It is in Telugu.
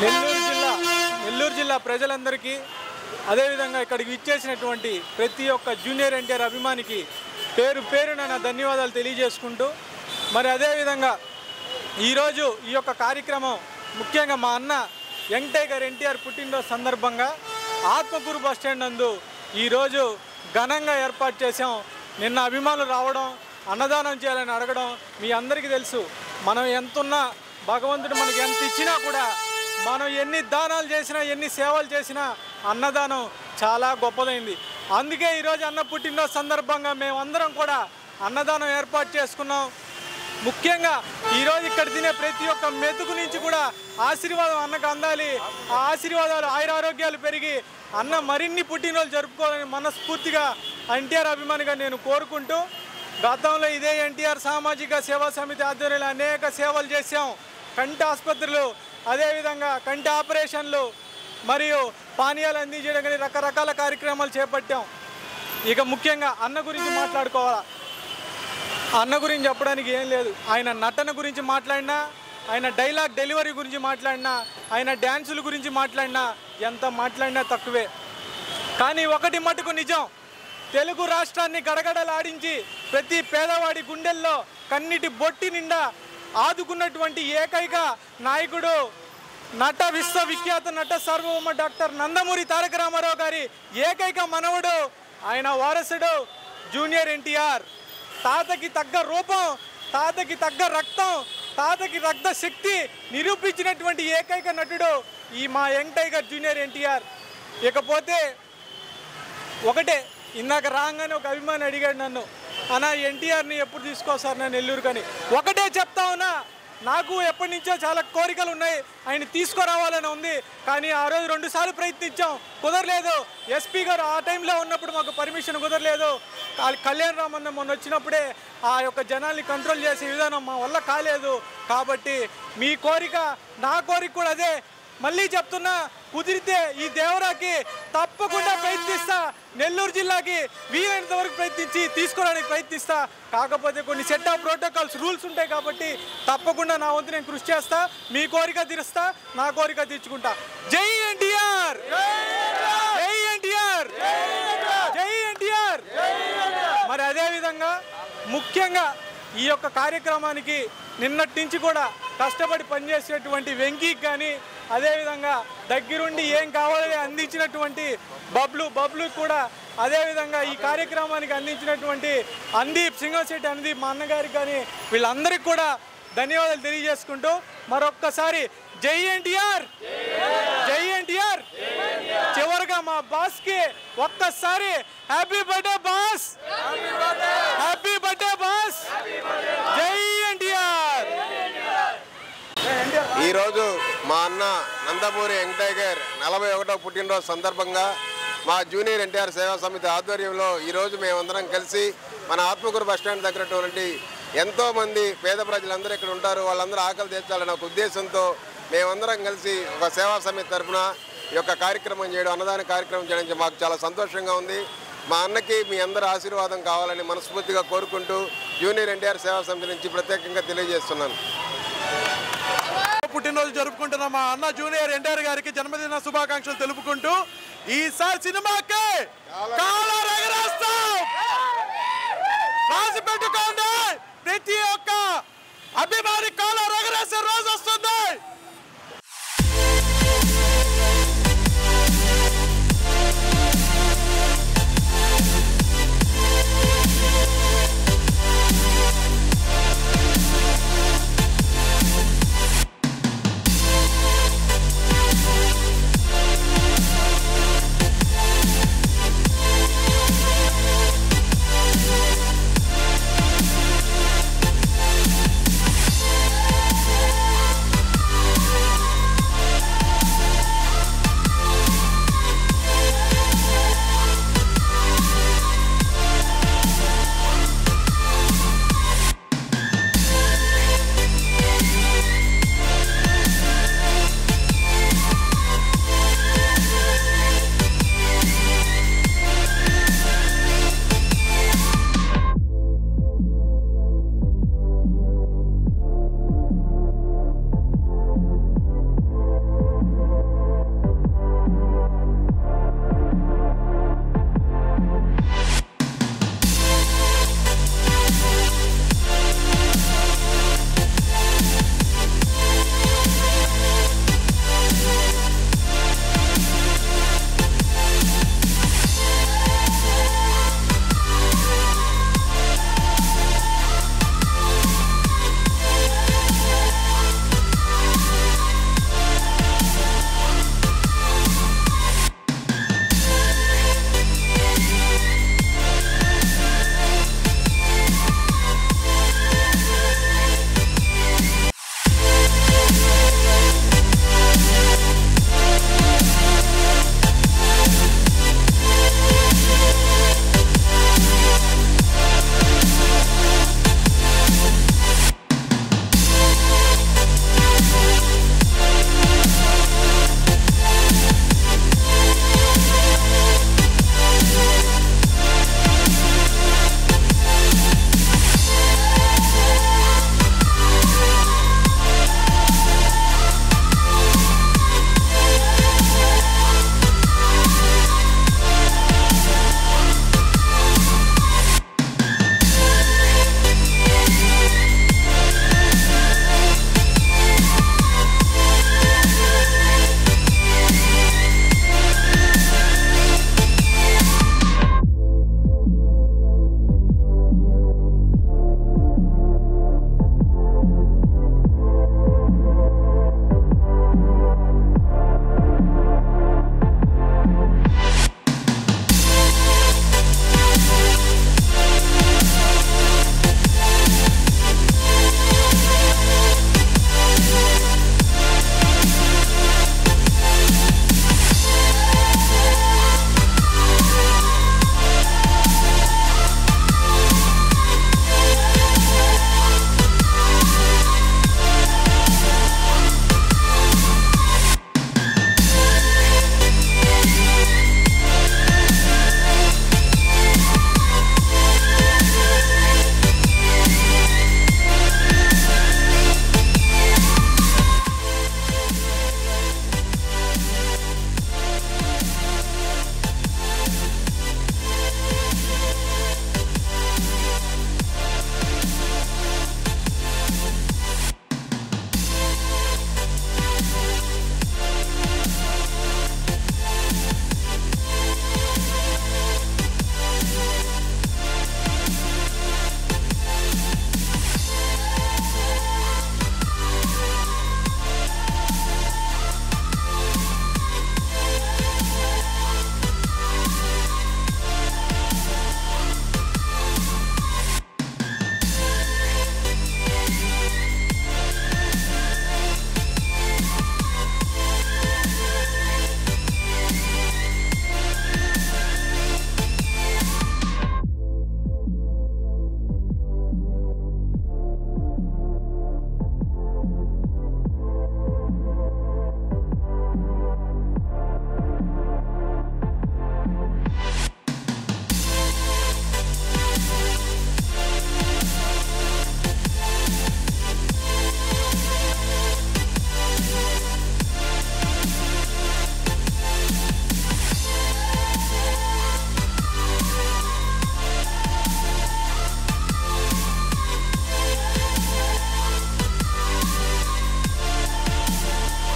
నెల్లూరు జిల్లా నెల్లూరు జిల్లా ప్రజలందరికీ అదేవిధంగా ఇక్కడికి ఇచ్చేసినటువంటి ప్రతి ఒక్క జూనియర్ ఎన్టీఆర్ అభిమానికి పేరు పేరున నా ధన్యవాదాలు తెలియజేసుకుంటూ మరి అదేవిధంగా ఈరోజు ఈ యొక్క కార్యక్రమం ముఖ్యంగా మా అన్న యంగ్ గారు ఎన్టీఆర్ పుట్టినరోజు సందర్భంగా ఆత్మకూరు బస్ స్టాండ్ నందు ఈరోజు ఘనంగా ఏర్పాటు చేసాం నిన్న అభిమానులు రావడం అన్నదానం చేయాలని అడగడం మీ అందరికీ తెలుసు. మనం ఎంతున్నా భగవంతుడు మనకి ఎంత ఇచ్చినా కూడా మనం ఎన్ని దానాలు చేసినా ఎన్ని సేవలు చేసినా అన్నదానం చాలా గొప్పదైంది. అందుకే ఈరోజు అన్న పుట్టినరోజు సందర్భంగా మేమందరం కూడా అన్నదానం ఏర్పాటు చేసుకున్నాం. ముఖ్యంగా ఈరోజు ఇక్కడ తినే ప్రతి ఒక్క మెతుకు నుంచి కూడా ఆశీర్వాదం అన్నకు అందాలి. ఆ ఆశీర్వాదాలు ఆయురారోగ్యాలు పెరిగి అన్న మరిన్ని పుట్టినరోజు జరుపుకోవాలని మనస్ఫూర్తిగా ఎన్టీఆర్ అభిమానిగా నేను కోరుకుంటూ గతంలో ఇదే ఎన్టీఆర్ సామాజిక సేవా సమితి ఆధ్వర్యంలో అనేక సేవలు చేశాం. కంటి ఆసుపత్రులు అదేవిధంగా కంటి ఆపరేషన్లు మరియు పానీయాలు అందించడం కానీ రకరకాల కార్యక్రమాలు చేపట్టాం. ఇక ముఖ్యంగా అన్న గురించి మాట్లాడుకోవాలా? అన్న గురించి చెప్పడానికి ఏం లేదు. ఆయన నటన గురించి మాట్లాడినా ఆయన డైలాగ్ డెలివరీ గురించి మాట్లాడినా ఆయన డ్యాన్సుల గురించి మాట్లాడినా ఎంత మాట్లాడినా తక్కువే. కానీ ఒకటి మటుకు నిజం. తెలుగు రాష్ట్రాన్ని గడగడలాడించి ప్రతి పేదవాడి గుండెల్లో కన్నిటి బొట్టి నిండా ఆదుకున్నటువంటి ఏకైక నాయకుడు నట విశ్వవిఖ్యాత నట సార్వభౌమ డాక్టర్ నందమూరి తారక రామారావు గారి ఏకైక మనవడు ఆయన వారసుడు జూనియర్ ఎన్టీఆర్. తాతకి తగ్గ రూపం తాతకి తగ్గ రక్తం తాతకి రక్త శక్తి నిరూపించినటువంటి ఏకైక నటుడు ఈ మా యంగ్ టైగర్ జూనియర్ ఎన్టీఆర్. ఇకపోతే ఒకటే ఇందాక రాగానే ఒక అభిమాని అడిగాడు నన్ను అన్న ఎన్టీఆర్ని ఎప్పుడు తీసుకొస్తారు నేను నెల్లూరు కానీ ఒకటే చెప్తా ఉన్నా నాకు ఎప్పటి నుంచో చాలా కోరికలు ఉన్నాయి. ఆయన తీసుకురావాలని ఉంది. కానీ ఆ రోజు రెండు సార్లు ప్రయత్నించాం. కుదరలేదు. ఎస్పీ గారు ఆ టైంలో ఉన్నప్పుడు మాకు పర్మిషన్ కుదరలేదు. కళ్యాణ్ కళ్యాణ్ అన్న మొన్న వచ్చినప్పుడే ఆ యొక్క జనాల్ని కంట్రోల్ చేసే విధానం మా వల్ల కాలేదు. కాబట్టి మీ కోరిక నా కోరిక కూడా అదే. మళ్ళీ చెప్తున్నా కుదిరితే ఈ దేవరాకి తప్పకుండా ప్రయత్నిస్తా. నెల్లూరు జిల్లాకి వీలైనంత వరకు ప్రయత్నించి తీసుకోవడానికి ప్రయత్నిస్తా. కాకపోతే కొన్ని సెట్ ఆఫ్ ప్రోటోకాల్స్ రూల్స్ ఉంటాయి కాబట్టి తప్పకుండా నా వంతు నేను కృషి చేస్తా. మీ కోరిక తీరుస్తా నా కోరిక తీర్చుకుంటా. జై ఎన్టీఆర్! జై ఎన్టీఆర్! జై ఎన్టీఆర్! మరి అదేవిధంగా ముఖ్యంగా ఈ యొక్క కార్యక్రమానికి నిన్నటి నుంచి కూడా కష్టపడి పనిచేసేటువంటి వెంకీకి కానీ అదేవిధంగా దగ్గరుండి ఏం కావాలని అందించినటువంటి బబ్లు బబ్లు కూడా అదేవిధంగా ఈ కార్యక్రమానికి అందించినటువంటి అందీప్ సింగశెట్టి అందీప్ మా అన్నగారికి కానీ వీళ్ళందరికీ కూడా ధన్యవాదాలు తెలియజేసుకుంటూ మరొక్కసారి జై ఎన్టీఆర్! జై ఎన్టీఆర్! చివరిగా మా బాస్కి ఒక్కసారి happy birthday boss! Happy birthday boss! జై ఈరోజు మా అన్న నందమూరి వెంకటయ్య గారు నలభై ఒకటో పుట్టినరోజు సందర్భంగా మా జూనియర్ ఎన్టీఆర్ సేవా సమితి ఆధ్వర్యంలో ఈరోజు మేమందరం కలిసి మన ఆత్మకూరు బస్టాండ్ దగ్గరటువంటి ఎంతోమంది పేద ప్రజలందరూ ఇక్కడ ఉంటారు. వాళ్ళందరూ ఆకలి తీర్చాలనే ఒక ఉద్దేశంతో మేమందరం కలిసి ఒక సేవా సమితి తరఫున ఈ యొక్క కార్యక్రమం చేయడం అన్నదాన కార్యక్రమం చేయడం మాకు చాలా సంతోషంగా ఉంది. మా అన్నకి మీ అందరి ఆశీర్వాదం కావాలని మనస్ఫూర్తిగా కోరుకుంటూ జూనియర్ ఎన్టీఆర్ సేవా సమితి నుంచి ప్రత్యేకంగా తెలియజేస్తున్నాను. పుట్టినరోజు జరుపుకుంటున్న మా అన్న జూనియర్ ఎన్టీఆర్ గారికి జన్మదిన శుభాకాంక్షలు తెలుపుకుంటూ ఈసారి సినిమాకి రాసి పెట్టుకోండి ప్రతి ఒక్క అభిమాని